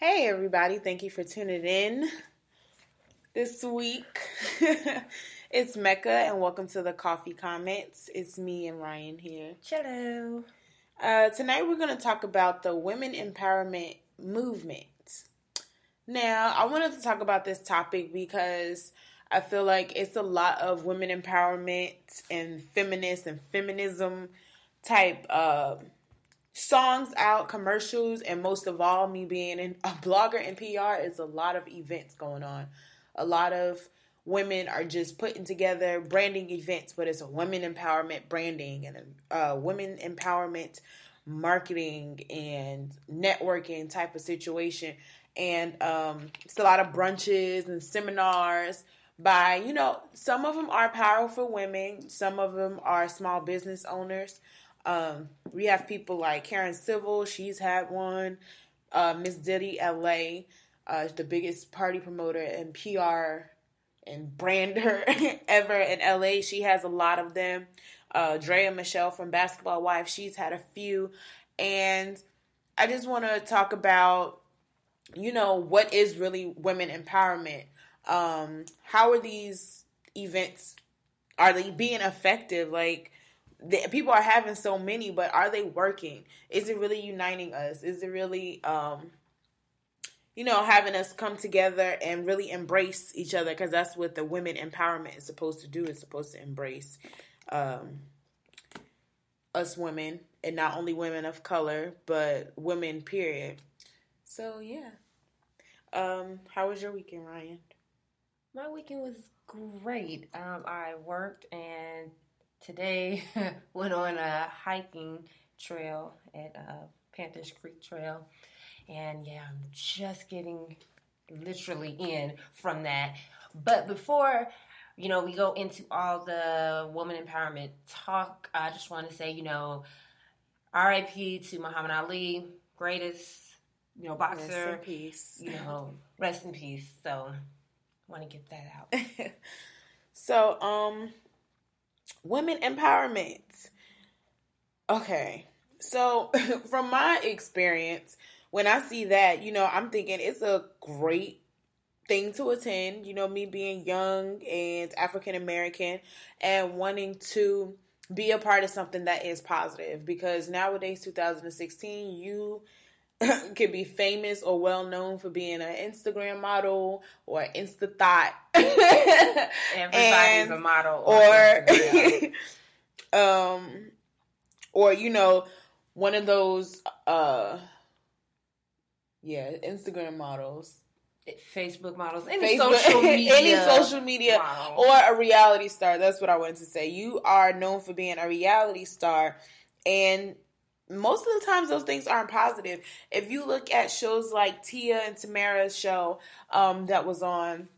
Hey, everybody. Thank you for tuning in this week. it's Mecca, and welcome to the Coffee Comments. It's me and Ryan here. Hello. Uh, tonight, we're going to talk about the women empowerment movement. Now, I wanted to talk about this topic because I feel like it's a lot of women empowerment and feminist and feminism type. Uh, songs out, commercials, and most of all, me being a blogger and PR, is a lot of events going on. A lot of women are just putting together branding events, but it's a women empowerment branding and a women empowerment marketing and networking type of situation. And um, it's a lot of brunches and seminars by, you know, some of them are powerful women, some of them are small business owners. Um, we have people like Karen Civil, she's had one. Uh, Miss Diddy LA, uh, the biggest party promoter and PR and brander ever in LA. She has a lot of them. Uh, Draya Michele from Basketball Wife, she's had a few. And I just want to talk about, you know, what is really women empowerment? Um, how are these events, are they being effective? Like, the, people are having so many, but are they working? Is it really uniting us? Is it really, um, you know, having us come together and really embrace each other? Because that's what the women empowerment is supposed to do. It's supposed to embrace um, us women, and not only women of color, but women. Period. So yeah. Um, how was your weekend, Ryan? My weekend was great. Um, I worked and today went on a hiking trail at uh, Panthers Creek Trail, and yeah, I'm just getting literally in from that. But before you know we go into all the woman empowerment talk, I just want to say you know, R.I.P. to Muhammad Ali, greatest you know boxer. Rest in peace. You know, rest in peace. So, want to get that out. so, um women empowerment. Okay. So, from my experience, when I see that, you know, I'm thinking it's a great thing to attend. You know, me being young and African American and wanting to be a part of something that is positive because nowadays, 2016, you could be famous or well known for being an Instagram model or Insta thought. Everybody's and, a model, or um, or you know, one of those uh, yeah, Instagram models. Facebook models, any Facebook, social media, any social media, model. or a reality star. That's what I wanted to say. You are known for being a reality star, and most of the times those things aren't positive. If you look at shows like Tia and Tamera's show um, that was on,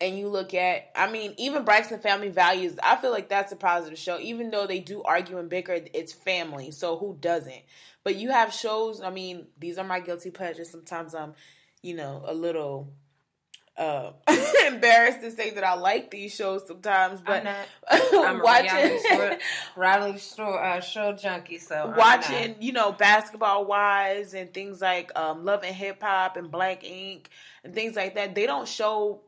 and you look at, I mean, even Braxton Family Values, I feel like that's a positive show. Even though they do argue and bicker, it's family, so who doesn't? But you have shows. I mean, these are my guilty pleasures. Sometimes I'm, you know, a little uh, embarrassed to say that I like these shows sometimes, but I'm, I'm watching Riley show, uh, show junkie. So watching, you know, Basketball Wives and things like um, Love and Hip Hop and Black Ink and things like that. They don't show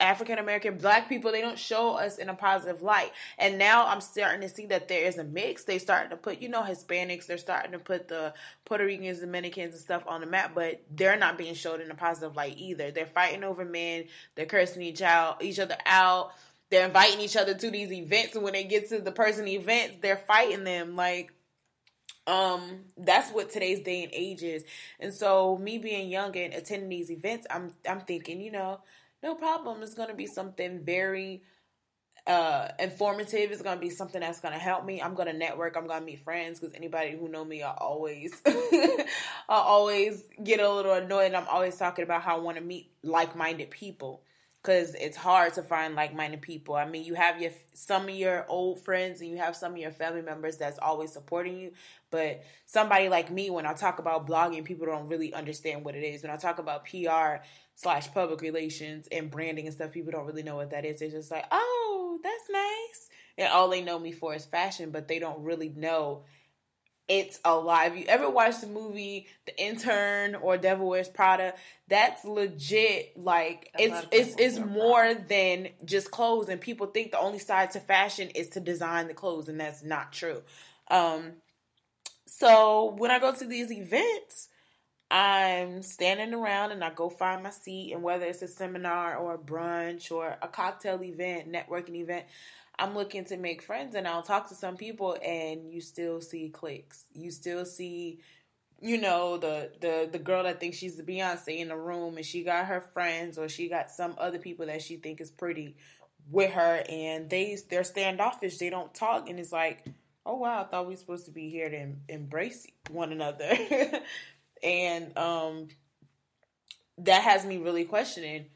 African American black people, they don't show us in a positive light. And now I'm starting to see that there is a mix. They starting to put, you know, Hispanics, they're starting to put the Puerto Ricans, Dominicans and stuff on the map, but they're not being showed in a positive light either. They're fighting over men, they're cursing each out each other out. They're inviting each other to these events and when they get to the person events, they're fighting them like um that's what today's day and age is. And so me being young and attending these events, I'm I'm thinking, you know, no problem. It's going to be something very uh informative. It's gonna be something that's gonna help me. I'm gonna network. I'm gonna meet friends because anybody who know me i always i always get a little annoyed. I'm always talking about how i want to meet like-minded people because it's hard to find like-minded people i mean you have your some of your old friends and you have some of your family members that's always supporting you but somebody like me when i talk about blogging people don't really understand what it is when i talk about pr slash public relations and branding and stuff, people don't really know what that is. They're just like, oh, that's nice. And all they know me for is fashion, but they don't really know it's alive. You ever watched the movie The Intern or Devil Wears Prada? That's legit. Like it's it's it's more than just clothes, and people think the only side to fashion is to design the clothes, and that's not true. Um, so when I go to these events, I'm standing around and I go find my seat, and whether it's a seminar or a brunch or a cocktail event, networking event, I'm looking to make friends and I'll talk to some people and you still see clicks. You still see you know the the the girl that thinks she's the Beyonce in the room and she got her friends or she got some other people that she think is pretty with her and they they're standoffish. They don't talk and it's like, "Oh wow, I thought we were supposed to be here to embrace one another." and um that has me really questioning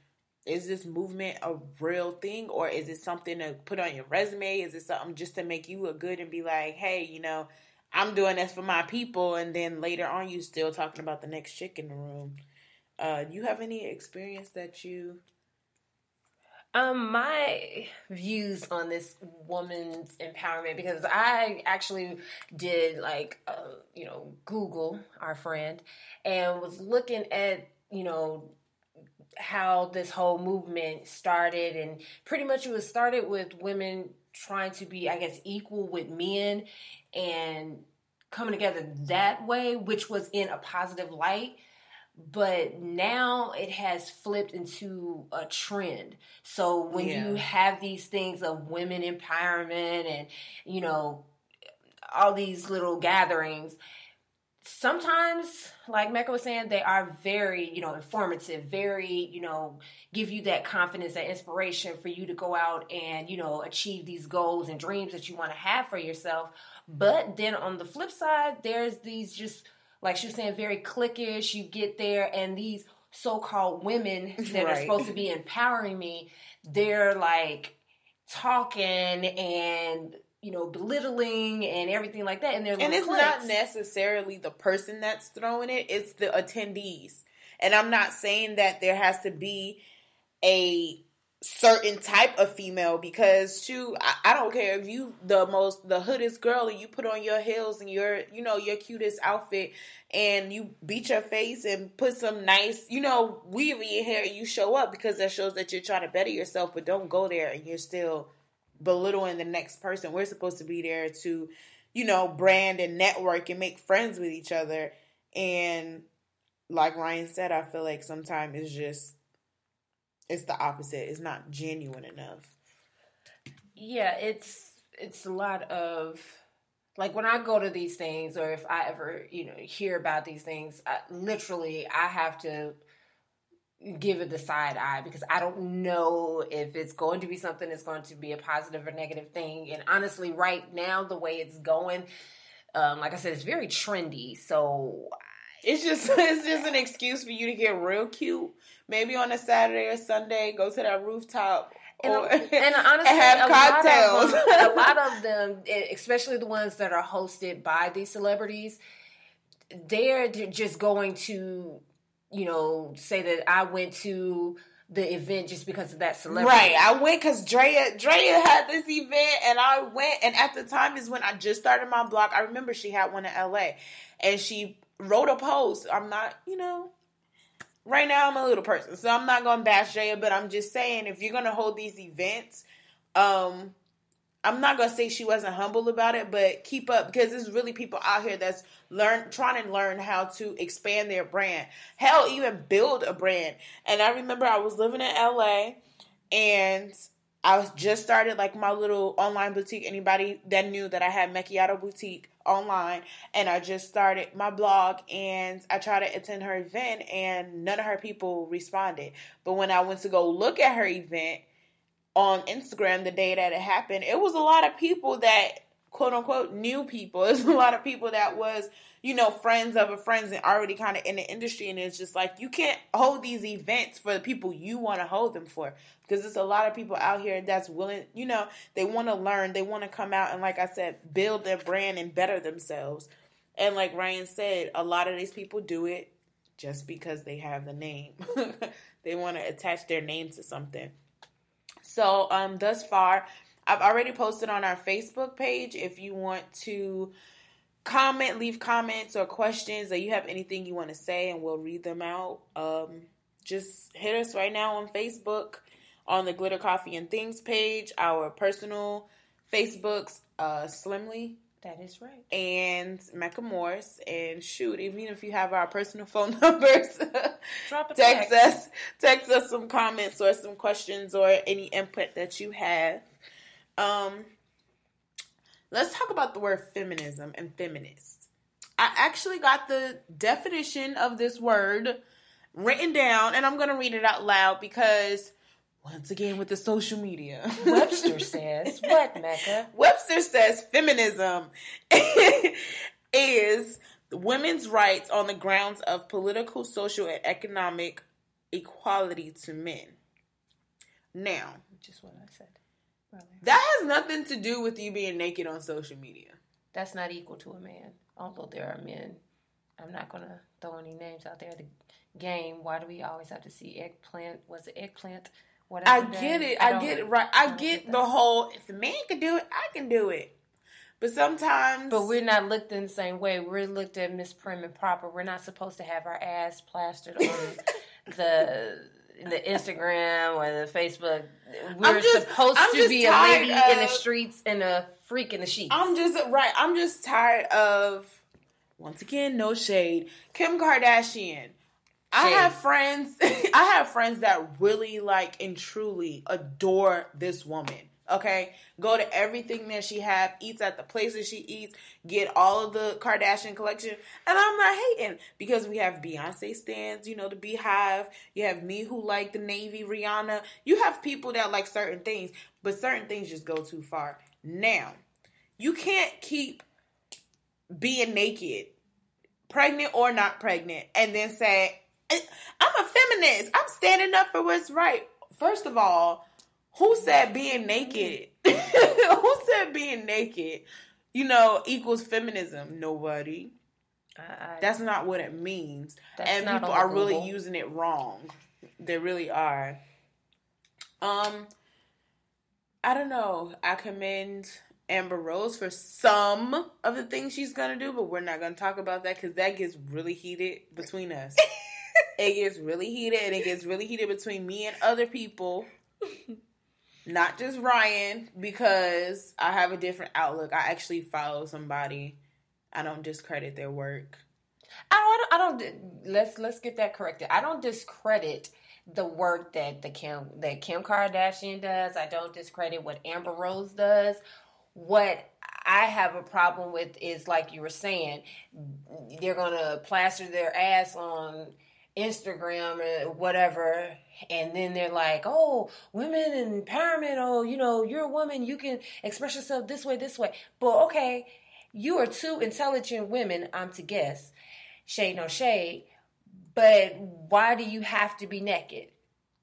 is this movement a real thing or is it something to put on your resume? Is it something just to make you look good and be like, hey, you know, I'm doing this for my people, and then later on you still talking about the next chick in the room. Uh, do you have any experience that you um, my views on this woman's empowerment because I actually did like uh, you know Google our friend and was looking at you know how this whole movement started and pretty much it was started with women trying to be i guess equal with men and coming together that way which was in a positive light but now it has flipped into a trend so when yeah. you have these things of women empowerment and you know all these little gatherings sometimes, like Mecca was saying, they are very, you know, informative, very, you know, give you that confidence, that inspiration for you to go out and, you know, achieve these goals and dreams that you want to have for yourself. But then on the flip side, there's these just, like she was saying, very cliquish. You get there and these so-called women that right. are supposed to be empowering me, they're like talking and you know, belittling and everything like that. And, there's and it's clicks. not necessarily the person that's throwing it; it's the attendees. And I'm not saying that there has to be a certain type of female because shoot, I, I, don't care if you the most the hoodest girl and you put on your heels and your you know your cutest outfit and you beat your face and put some nice you know weave in your hair you show up because that shows that you're trying to better yourself but don't go there and you're still belittling the next person. We're supposed to be there to, you know, brand and network and make friends with each other. And like Ryan said, I feel like sometimes it's just it's the opposite. It's not genuine enough. Yeah, it's it's a lot of like when I go to these things or if I ever, you know, hear about these things, I, literally I have to give it the side eye because I don't know if it's going to be something that's going to be a positive or negative thing. And honestly, right now, the way it's going, um, like I said, it's very trendy. So it's just it's just an excuse for you to get real cute. Maybe on a Saturday or Sunday, go to that rooftop. And, or, and honestly, have a cocktails. Lot them, a lot of them, especially the ones that are hosted by these celebrities, they're just going to you know, say that I went to the event just because of that celebrity. Right. I went because Draya Draya had this event and I went and at the time is when I just started my blog. I remember she had one in LA and she wrote a post. I'm not, you know, right now I'm a little person, so I'm not gonna bash Draya, but I'm just saying if you're gonna hold these events, um, I'm not gonna say she wasn't humble about it, but keep up because there's really people out here that's learn trying to learn how to expand their brand. Hell, even build a brand. And I remember I was living in LA and I was just started like my little online boutique. Anybody that knew that I had Macchiato Boutique online, and I just started my blog, and I tried to attend her event, and none of her people responded. But when I went to go look at her event, on Instagram the day that it happened, it was a lot of people that quote unquote new people. It's a lot of people that was, you know, friends of a friends and already kind of in the industry. And it's just like you can't hold these events for the people you want to hold them for. Because there's a lot of people out here that's willing, you know, they want to learn, they want to come out and like I said, build their brand and better themselves. And like Ryan said, a lot of these people do it just because they have the name. they want to attach their name to something. So, um, thus far, I've already posted on our Facebook page if you want to comment, leave comments or questions, or you have anything you want to say, and we'll read them out. Um, just hit us right now on Facebook on the Glitter Coffee and Things page, our personal Facebooks, uh, Slimly. That is right. And Mecca Morse. And shoot, even if you have our personal phone numbers, Drop a text text. us, text us some comments or some questions or any input that you have. Um, let's talk about the word feminism and feminist. I actually got the definition of this word written down, and I'm going to read it out loud because once again with the social media, Webster says what, Mecca? Webster says feminism is women's rights on the grounds of political, social, and economic equality to men. Now, Just what I said. earlier. that has nothing to do with you being naked on social media. That's not equal to a man. Although there are men. I'm not gonna throw any names out there. The game. Why do we always have to see eggplant? Was it eggplant? Whatever. I get it. I, don't- get it. Right. I don't get the whole. If a man can do it, I can do it. But sometimes, But we're not looked in the same way. We're looked at Miss Prim and proper. We're not supposed to have our ass plastered on the the Instagram or the Facebook. We're just- supposed I'm to be a lady in the streets and a freak in the sheets. I'm just right. I'm just tired of. Once again, no shade. Kim Kardashian. I have friends. I have friends that really like and truly adore this woman. Okay, go to everything that she have, eats at the places she eats, get all of the Kardashian collection, and I'm not hating because we have Beyonce stands, you know, the Beyhive. You have me who like the Navy, Rihanna. You have people that like certain things, but certain things just go too far. Now, you can't keep being naked, pregnant or not pregnant, and then say, "Eh, I'm a feminist. I'm standing up for what's right. First of all, who said being naked? who said being naked, you know, equals feminism? Nobody. I, That's not what it means. And people are the really using it wrong. They really are. Um, I don't know. I commend Amber Rose for some of the things she's gonna do, but we're not gonna talk about that because that gets really heated between us. it gets really heated, and it gets really heated between me and other people. Not just Ryan, because I have a different outlook. I actually follow somebody. I don't discredit their work. I don't, I don't. di- Let's let's get that corrected. I don't discredit the work that the Kim that Kim Kardashian does. I don't discredit what Amber Rose does. What I have a problem with is like you were saying, they're gonna plaster their ass on Instagram or whatever, and then they're like, "Oh, women empowerment. Oh, you know, you're a woman. You can express yourself this way, this way." But okay, you are two intelligent women. I'm to guess. Shade no shade. But why do you have to be naked?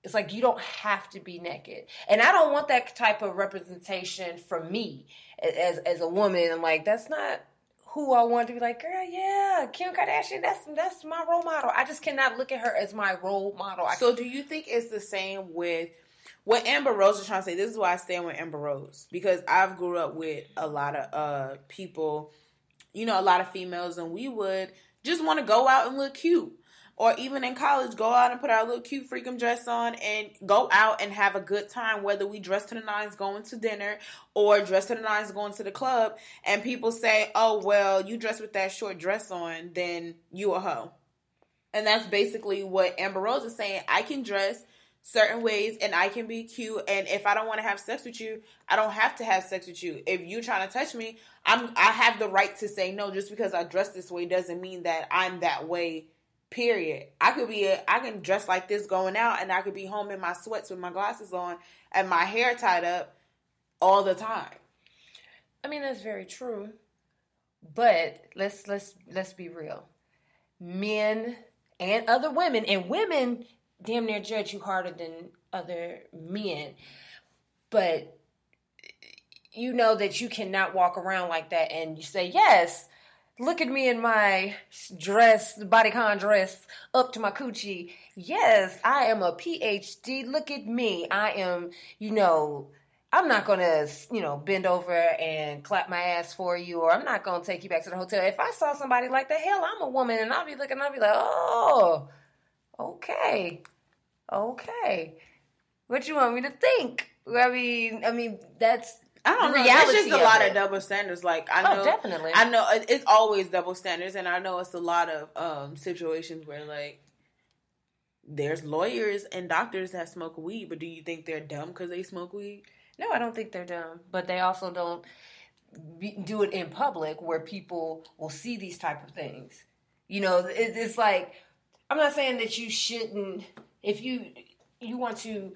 It's like you don't have to be naked, and I don't want that type of representation from me as as a woman. I'm like, that's not who I want to be like, girl, yeah, Kim Kardashian, that's that's my role model. I just cannot look at her as my role model. I So, do you think it's the same with what Amber Rose is trying to say? This is why I stand with Amber Rose because I've grew up with a lot of uh people, you know, a lot of females, and we would just want to go out and look cute. Or even in college, go out and put our little cute freakum dress on and go out and have a good time, whether we dress to the nines going to dinner or dress to the nines going to the club. And people say, oh, well, you dress with that short dress on, then you a hoe. And that's basically what Amber Rose is saying. I can dress certain ways and I can be cute. And if I don't want to have sex with you, I don't have to have sex with you. If you're trying to touch me, I'm I have the right to say no. Just because I dress this way doesn't mean that I'm that way. Period. I could be a, I can dress like this going out, and I could be home in my sweats with my glasses on and my hair tied up all the time. I mean, that's very true. But let's let's let's be real. Men and other women and women damn near judge you harder than other men. But you know that you cannot walk around like that and you say, "Yes, look at me in my dress, bodycon dress up to my coochie. Yes, I am a PhD. Look at me. I am, you know, I'm not gonna, you know, bend over and clap my ass for you, or I'm not gonna take you back to the hotel. If I saw somebody like that, hell, I'm a woman, and I'll be looking, I'll be like, oh, okay, okay. What you want me to think? I mean, I mean, that's I don't know. It's just a of lot it. of double standards. Like I Oh, know, definitely. I know it's always double standards, and I know it's a lot of um situations where like there's lawyers and doctors that smoke weed, but do you think they're dumb because they smoke weed? No, I don't think they're dumb, but they also don't be, do it in public where people will see these type of things. You know, it, it's like I'm not saying that you shouldn't if you you want to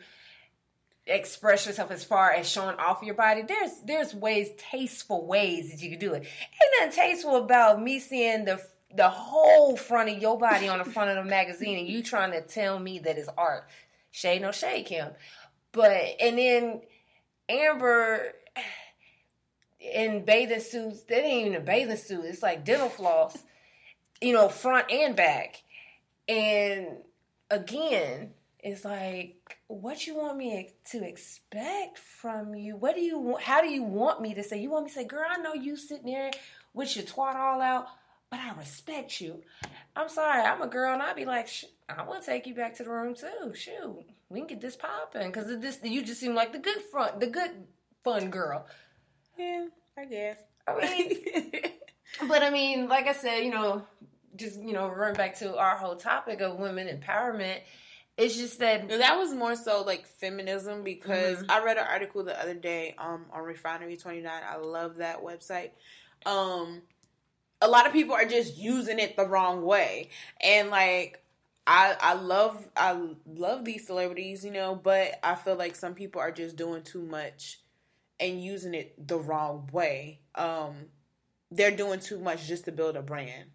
express yourself as far as showing off your body. There's there's ways, tasteful ways that you can do it. Ain't nothing tasteful about me seeing the the whole front of your body on the front of the magazine and you trying to tell me that it's art. Shade no shade, Kim. But and then Amber in bathing suits, that ain't even a bathing suit. It's like dental floss, you know, front and back. And again, it's like, what you want me to expect from you? What do you want? How do you want me to say? You want me to say, girl, I know you sitting there with your twat all out, but I respect you. I'm sorry, I'm a girl, and I'd be like, Sh- I want to take you back to the room too. Shoot, we can get this popping because this you just seem like the good front, the good fun girl. Yeah, I guess. I mean, but I mean, like I said, you know, just you know, run back to our whole topic of women empowerment. It's just that that was more so like feminism because Mhm. I read an article the other day um on Refinery 29. I love that website. Um a lot of people are just using it the wrong way. And like I I love I love these celebrities, you know, but I feel like some people are just doing too much and using it the wrong way. Um they're doing too much just to build a brand.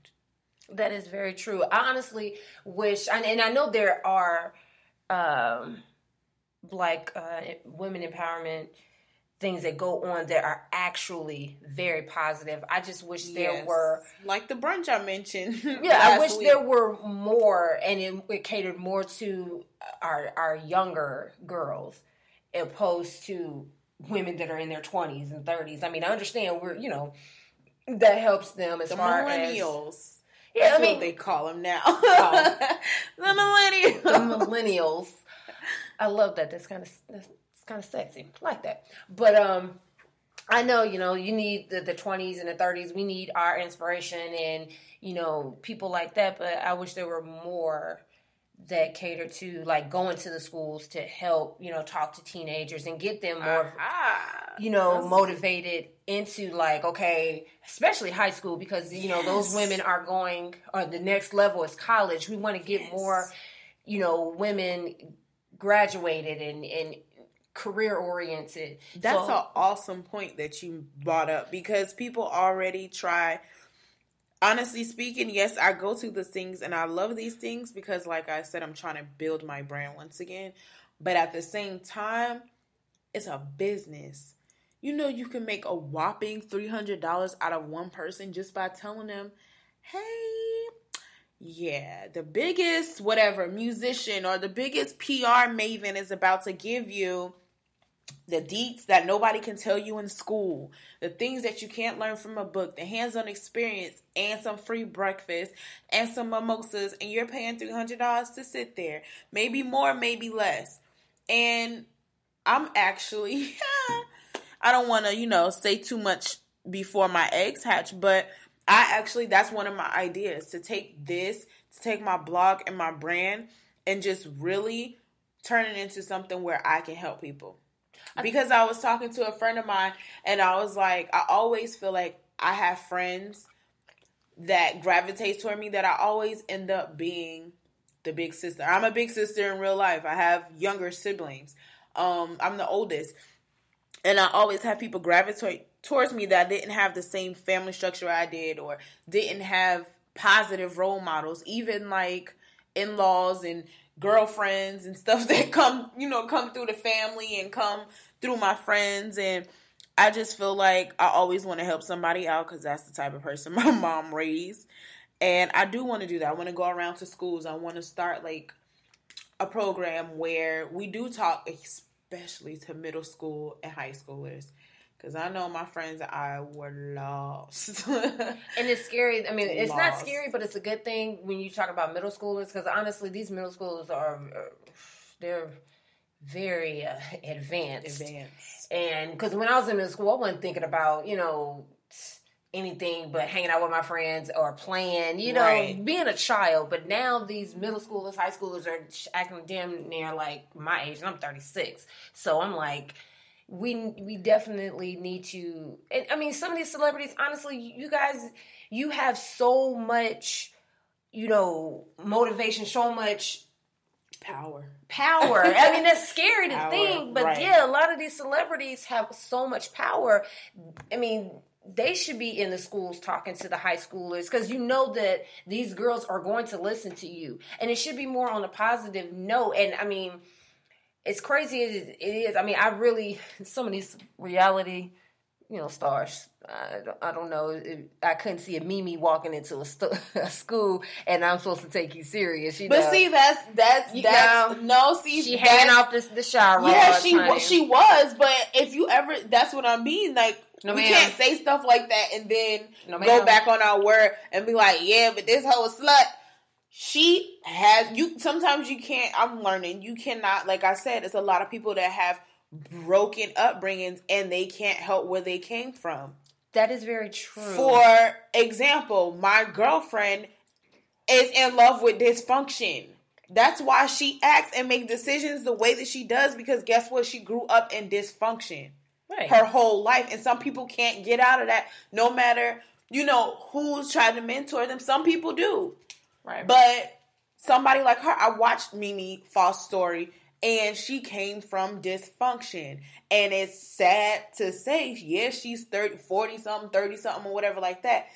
That is very true. I honestly wish, and, and I know there are, um, like uh, women empowerment things that go on that are actually very positive. I just wish there were like the brunch I mentioned. Yeah, I wish week. there were more, and it, it catered more to our our younger girls, opposed to women that are in their twenties and thirties. I mean, I understand we're you know that helps them as the far millennials. as yeah. That's I mean, what they call them now. Oh. the millennials. the millennials. I love that. That's kind of that's kind of sexy. I like that. But um, I know you know you need the the twenties and the thirties. We need our inspiration and you know people like that. But I wish there were more that cater to like going to the schools to help you know talk to teenagers and get them more Aha. you know motivated into like okay especially high school because you know those women are going or the next level is college we want to get Yes. more you know women graduated and and career oriented That's So- an awesome point that you brought up because people already try. Honestly speaking, yes, I go to these things and I love these things because, like I said, I'm trying to build my brand once again. But at the same time, it's a business. You know, you can make a whopping $300 out of one person just by telling them, hey, yeah, the biggest, whatever, musician or the biggest PR maven is about to give you the deets that nobody can tell you in school, the things that you can't learn from a book, the hands on experience, and some free breakfast and some mimosas, and you're paying $300 to sit there. Maybe more, maybe less. And I'm actually, I don't want to, you know, say too much before my eggs hatch, but I actually, that's one of my ideas to take this, to take my blog and my brand and just really turn it into something where I can help people. Because I was talking to a friend of mine and I was like, I always feel like I have friends that gravitate toward me that I always end up being the big sister. I'm a big sister in real life. I have younger siblings. Um, I'm the oldest. And I always have people gravitate towards me that didn't have the same family structure I did or didn't have positive role models, even like in laws and girlfriends and stuff that come, you know, come through the family and come through my friends. And I just feel like I always want to help somebody out because that's the type of person my mom raised. And I do want to do that. I want to go around to schools. I want to start like a program where we do talk especially to middle school and high schoolers. Cause I know my friends and I were lost. and it's scary. I mean, it's not scary, but it's a good thing when you talk about middle schoolers. Because honestly, these middle schoolers are uh, they're very uh, advanced. Advanced. And because when I was in middle school, I wasn't thinking about you know anything but hanging out with my friends or playing. You know, Right. being a child. But now these middle schoolers, high schoolers are acting damn near like my age, and I'm 36. So I'm like we we definitely need to and i mean some of these celebrities honestly you guys you have so much you know motivation so much Power. power i mean that's scary to Power, think but right. yeah a lot of these celebrities have so much power i mean they should be in the schools talking to the high schoolers because you know that these girls are going to listen to you and it should be more on a positive note and i mean it's crazy as it is. I mean, I really some of these reality, you know, stars. I don't, I don't know. It, I couldn't see a Mimi walking into a, st- a school, and I'm supposed to take you serious. You But know? see, that's that's You that's know, no. See, she hanging off this the shower. Yeah, she honey. she was. But if you ever, that's what I mean. Like No, we ma'am. can't say stuff like that and then No, go back on our word and be like, yeah, but this whole slut. She has you. Sometimes you can't. I'm learning. You cannot. Like I said, it's a lot of people that have broken upbringings and they can't help where they came from. That is very true. For example, my girlfriend is in love with dysfunction. That's why she acts and make decisions the way that she does because guess what? She grew up in dysfunction right. her whole life. And some people can't get out of that no matter, you know, who's trying to mentor them. Some people do. Right. But somebody like her, I watched Mimi Faust story and she came from dysfunction. And it's sad to say, yeah, she's 30, 40 something, 30 something, or whatever like that.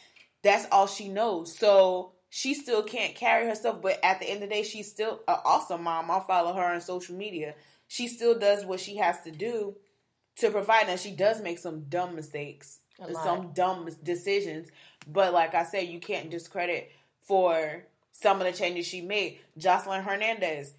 That's all she knows. So she still can't carry herself, but at the end of the day, she's still an awesome mom. I'll follow her on social media. She still does what she has to do to provide. And she does make some dumb mistakes, some dumb decisions. But like I said, you can't discredit for some of the changes she made. Joseline Hernandez,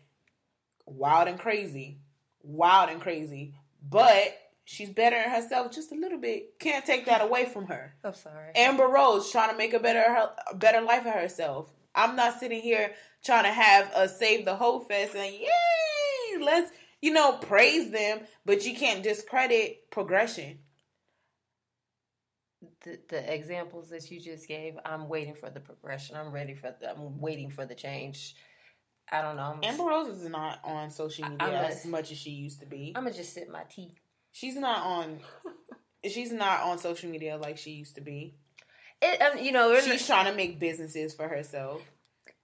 wild and crazy, wild and crazy, but she's bettering herself just a little bit. Can't take that away from her. I'm sorry. Amber Rose trying to make a better a better life for herself. I'm not sitting here trying to have a save the whole fest and yay, let's you know praise them, but you can't discredit progression. The, the examples that you just gave, I'm waiting for the progression. I'm ready for the. I'm waiting for the change. I don't know. I'm, Amber Rose is not on social media as much as she used to be. I'm gonna just sip my tea. She's not on. She's not on social media like she used to be. It, um, you know, She's trying to make businesses for herself.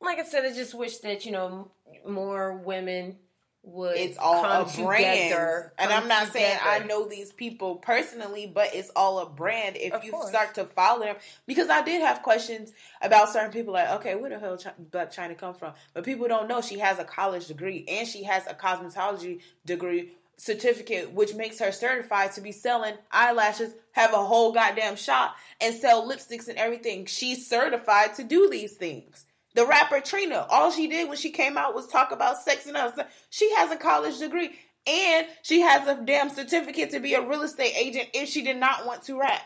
like I said, I just wish that you know more women would. It's all come a brand, together, and I'm not saying I know these people personally, but it's all a brand. If Of you course. start to follow them, because I did have questions about certain people, like, okay, where the hell Blac Chyna come from? But people don't know she has a college degree and she has a cosmetology degree certificate, which makes her certified to be selling eyelashes, have a whole goddamn shop, and sell lipsticks and everything. She's certified to do these things. The rapper Trina, all she did when she came out was talk about sex and other stuff. She has a college degree and she has a damn certificate to be a real estate agent if she did not want to rap.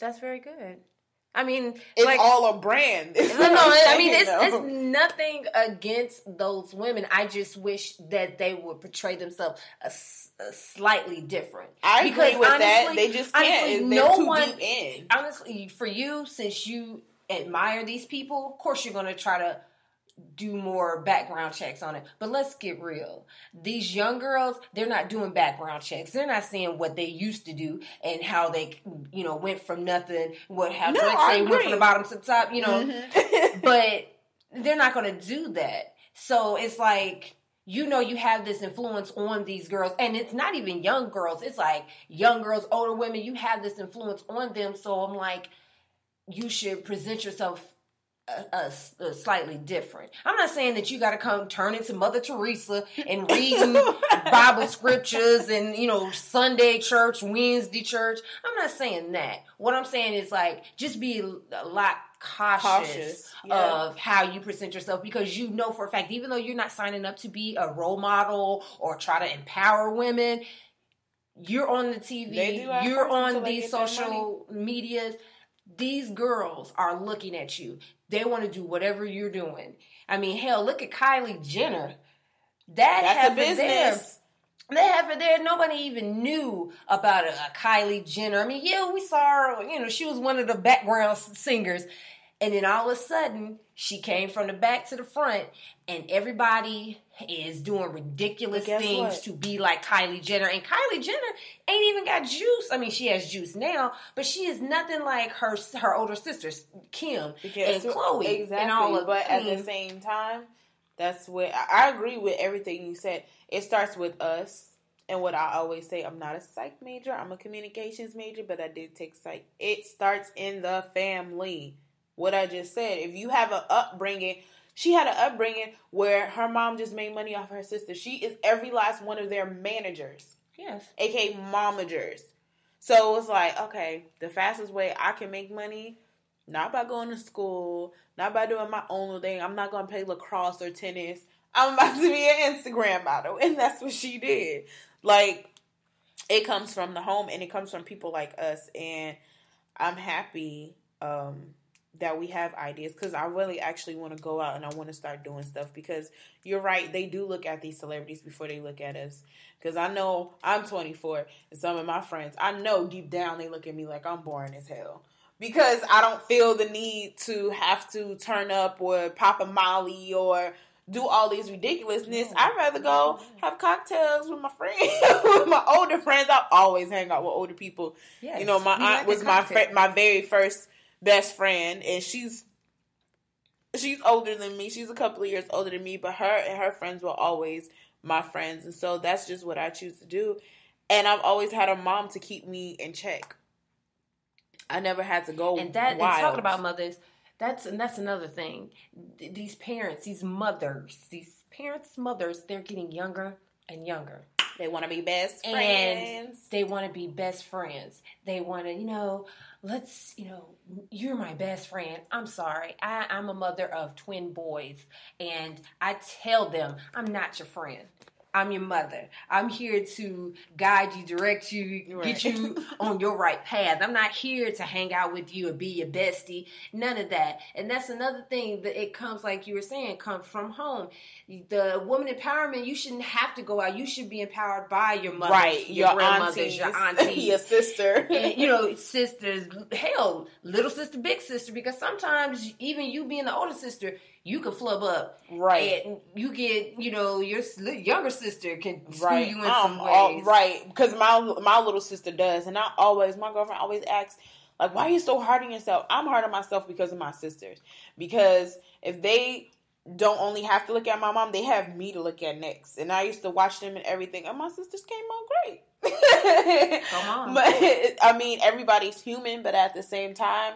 That's very good. I mean, It's like, all a brand. No, no. I mean, it's, it's nothing against those women. I just wish that they would portray themselves a slightly different. I agree Because with that. honestly- They just can't. honestly, no too one- deep in. Honestly, for you, since you admire these people, of course you're going to try to do more background checks on it. But let's get real. These young girls, they're not doing background checks. They're not seeing what they used to do and how they, you know, went from nothing. What how No, Drake say went from the bottom to the top. You know, Mhm. but they're not going to do that. So it's like you know you have this influence on these girls and it's not even young girls it's like young girls older women you have this influence on them so i'm like you should present yourself a, a- a slightly different i'm not saying that you got to come turn into mother teresa and reading bible scriptures and you know sunday church wednesday church i'm not saying that what i'm saying is like just be a lot cautious, Cautious, yeah. of how you present yourself because you know for a fact, even though you're not signing up to be a role model or try to empower women, you're on the TV, you're on these social medias. These girls are looking at you. They want to do whatever you're doing. I mean, hell, look at Kylie Jenner. That That's a there- business. that heifer there, nobody even knew about a, a Kylie Jenner. I mean, yeah, we saw her, you know, she was one of the background singers. And then all of a sudden, she came from the back to the front, and everybody is doing ridiculous things what? to be like Kylie Jenner. And Kylie Jenner ain't even got juice. I mean, she has juice now, but she is nothing like her her older sisters, Kim Because and Khloe, exactly. and all of. but at the same time, that's what I I agree with everything you said. It starts with us, and what I always say: I'm not a psych major. I'm a communications major, but I did take psych. It starts in the family. What I just said. If you have an upbringing. She had an upbringing where her mom just made money off her sister. She is every last one of their managers yes, aka momagers. So it's like, okay, the fastest way I can make money, not by going to school, not by doing my own thing. I'm not gonna play lacrosse or tennis. I'm about to be an Instagram model, and that's what she did. Like, it comes from the home, and it comes from people like us, and I'm happy um, that we have ideas because I really actually want to go out and I want to start doing stuff because you're right. They do look at these celebrities before they look at us. Because I know I'm 24 and some of my friends, I know deep down they look at me like I'm boring as hell. Because I don't feel the need to have to turn up or pop a molly or do all these ridiculousness. I'd rather go have cocktails with my friends, with my older friends. I always hang out with older people. yes. You know, my aunt was my fr- my very first best friend, and she's she's older than me. She's a couple of years older than me, but her and her friends were always my friends, and so that's just what I choose to do. And I've always had a mom to keep me in check. I never had to go and that and wild. talking about mothers that's and that's another thing Th- these parents these mothers these parents mothers they're getting younger and younger they want to be best and friends. they want to be best friends they want to you know let's you know you're my best friend. I'm sorry. I, i'm a mother of twin boys and i tell them i'm not your friend I'm your mother. I'm here to guide you, direct you, Right. get you on your right path. I'm not here to hang out with you or be your bestie. None of that. And that's another thing that it comes, like you were saying, comes from home. The woman empowerment, you shouldn't have to go out. You should be empowered by your mother, right, your, your, grandmothers, aunties, your aunties, your sister. and, you know, sisters, hell, little sister, big sister, because sometimes even you being the older sister, you can flub up. right. And you get, you know, your younger sister can screw right. you in um, some ways. right. Because my my little sister does, and I always my girlfriend always asks, like, why are you so hard on yourself? I'm hard on myself because of my sisters. Because if they don't only have to look at my mom, they have me to look at next. And I used to watch them and everything, and my sisters came out great. Come on. But I mean, everybody's human, but at the same time,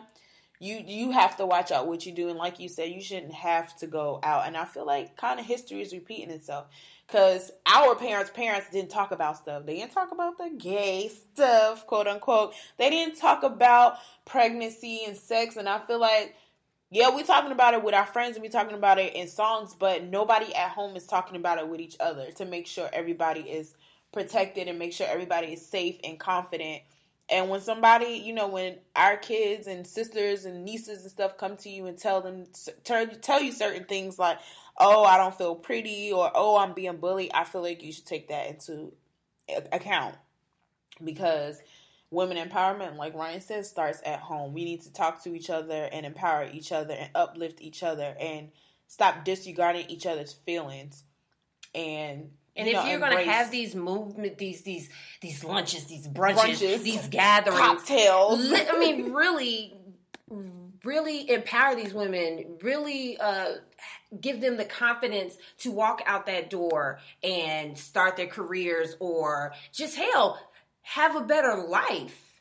you you have to watch out what you do. And like you said, you shouldn't have to go out. And I feel like kind of history is repeating itself because our parents' parents didn't talk about stuff. They didn't talk about the gay stuff, quote unquote. They didn't talk about pregnancy and sex. And I feel like yeah, we're talking about it with our friends and we're talking about it in songs, but nobody at home is talking about it with each other to make sure everybody is protected and make sure everybody is safe and confident. And when somebody, you know, when our kids and sisters and nieces and stuff come to you and tell them, tell, tell you certain things like, oh, I don't feel pretty or oh, I'm being bullied, I feel like you should take that into account because women empowerment, like Ryan says, starts at home. We need to talk to each other and empower each other and uplift each other and stop disregarding each other's feelings. And And you if know, you're going to have these movement, these these these lunches, these brunches, Brunches. these gatherings, cocktails, li- I mean, really, really empower these women. Really uh, give them the confidence to walk out that door and start their careers, or just hell, have a better life.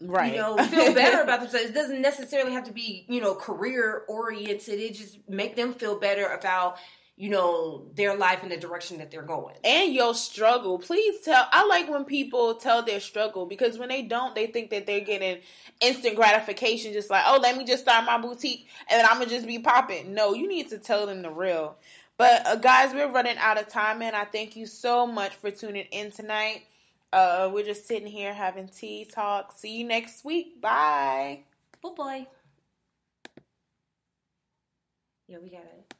right? You know, feel better about themselves. It doesn't necessarily have to be, you know, career oriented. It just make them feel better about, you know, their life in the direction that they're going. And your struggle. Please tell. I like when people tell their struggle because when they don't, they think that they're getting instant gratification, just like, oh, let me just start my boutique and then I'm going to just be popping. No, you need to tell them the real. But uh, guys, we're running out of time, and I thank you so much for tuning in tonight. Uh, we're just sitting here having tea talk. See you next week. Bye. Oh boy. Yeah, we got it.